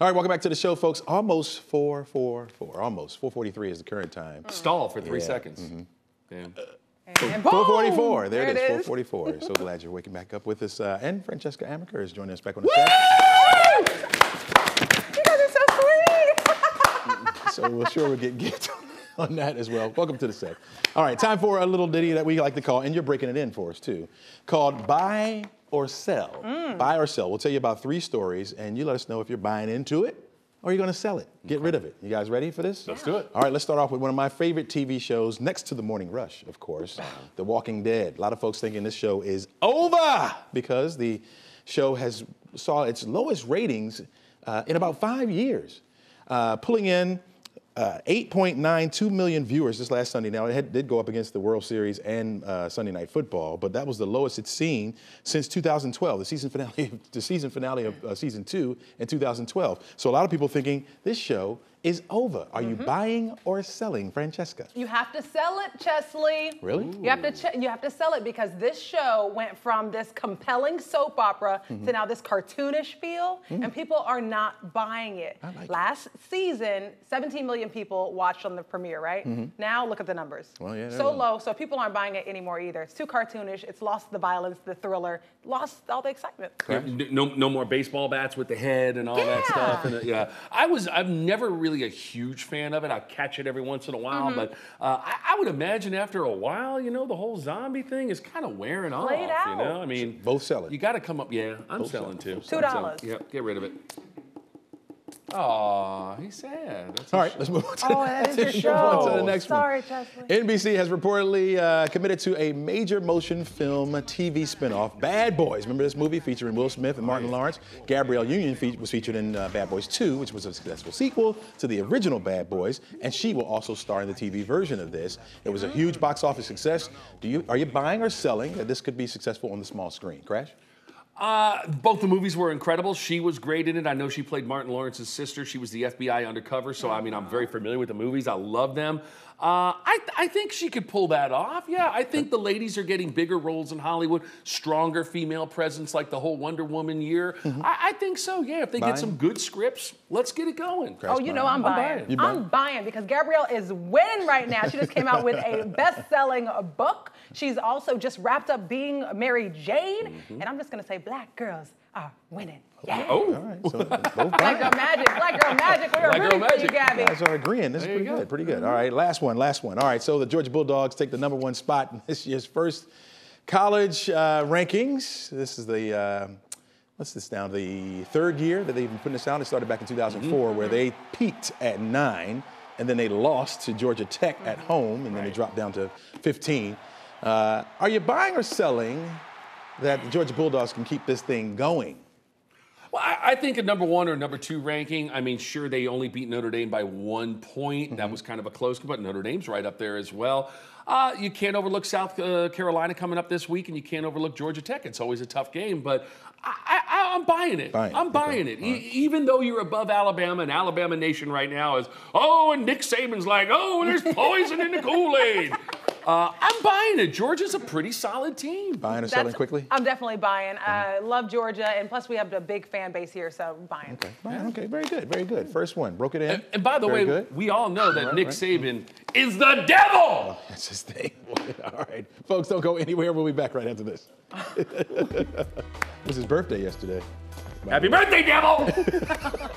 All right, welcome back to the show, folks. Almost 444. Almost 443 is the current time. Stall for three Yeah. seconds. Mm-hmm. Damn. And 444. There, it is. is. 444. so glad you're waking back up with us. Uh, and Francesca Amaker is joining us back on the set. You guys are so sweet. so we're sure we'll get get on that as well. Welcome to the set. All right, time for a little ditty that we like to call, and you're breaking it in for us too, called Buy or Sell. Buy or Sell. We'll tell you about three stories, and you let us know if you're buying into it or you're going to sell it. Get rid of it. You guys ready for this? Let's do it. All right, let's start off with one of my favorite TV shows, next to The Morning Rush, of course, The Walking Dead. A lot of folks thinking this show is over because the show has saw its lowest ratings uh, in about five years, uh, pulling in uh, 8.92 million viewers this last Sunday. Now, it had, did go up against the World Series and uh, Sunday Night Football, but that was the lowest it's seen since 2012, the season finale, the season finale of uh, season two in 2012. So a lot of people thinking this show is over. Are you buying or selling, Francesca? You have to sell it, Chesley. Really? You have to ch- you have to sell it because this show went from this compelling soap opera Mm-hmm. to now this cartoonish feel, and people are not buying it. Like it. Last season, 17 million people watched on the premiere, right? Now look at the numbers. Mm-hmm. Well, yeah, so low. low, so people aren't buying it anymore either. It's too cartoonish. It's lost the violence, the thriller, lost all the excitement. Yeah, No, no more baseball bats with the head and all that stuff. And, uh, yeah, I was. I'm never really a huge fan of it. I catch it every once in a while, Mm-hmm. but uh, I, I would imagine after a while, you know, the whole zombie thing is kind of wearing off. Played You know. I mean, Both selling. You got to come up. Yeah, I'm Both selling selling. too. Two dollars. Yep, get rid of it. Aw, he's sad. That's All right, sh- let's move on to, Oh, that is your move on to the next Sorry, one. Chesley. NBC has reportedly uh, committed to a major motion film TV spinoff, Bad Boys. Remember this movie featuring Will Smith and Martin Lawrence? Gabrielle Union fe- was featured in uh, Bad Boys 2, which was a successful sequel to the original Bad Boys, and she will also star in the TV version of this. It was a huge box office success. Do you are you buying or selling that this could be successful on the small screen? Crash? Uh, both the movies were incredible. She was great in it. I know she played Martin Lawrence's sister. She was the FBI undercover, so I mean, I'm very familiar with the movies. I love them. Uh, I, I think she could pull that off. Yeah, I think the ladies are getting bigger roles in Hollywood, stronger female presence, like the whole Wonder Woman year. I, I think so. Yeah, if they Buying? get some good scripts, let's get it going. Oh, you know I'm I'm buying. buying. I'm buying because Gabrielle is winning right now. She just came out with a best-selling book. She's also just wrapped up being Mary Jane, and I'm just gonna say, black girls are winning. Yeah. Oh, All right, so both Black girl magic, black girl magic. We're Black girl rooting for you. Gabby. You guys are agreeing. This is There you pretty go. good. Pretty good. All right, last one. Last one. All right. So the Georgia Bulldogs take the number one spot in this year's first college uh, rankings. This is the uh, what's this now? The third year that they've been putting this out. It started back in 2004, where they peaked at nine, and then they lost to Georgia Tech at home, and then they dropped down to 15. Uh, are you buying or selling that the Georgia Bulldogs can keep this thing going? Well, I, I think a number one or number two ranking. I mean, sure, they only beat Notre Dame by one point. That was kind of a close, but Notre Dame's right up there as well. Uh, you can't overlook South uh, Carolina coming up this week, and you can't overlook Georgia Tech. It's always a tough game, but I, I, I'm buying it. Buying I'm okay, buying it. E- even though you're above Alabama, and Alabama Nation right now is, oh, and Nick Saban's like, oh, there's poison in the Kool Aid. Uh, I'm buying it. Georgia's a pretty solid team. Buying or selling quickly? I'm definitely buying. I love Georgia, and plus we have a big fan base here, so buying. Okay. Buying. Okay. Very good. Very good. First one. Broke it in. And, and by the Very way, good. we all know that Right, Nick right. Saban is the devil. That's his name. All right. Folks, don't go anywhere. We'll be back right after this. it was his birthday yesterday. Happy birthday, devil!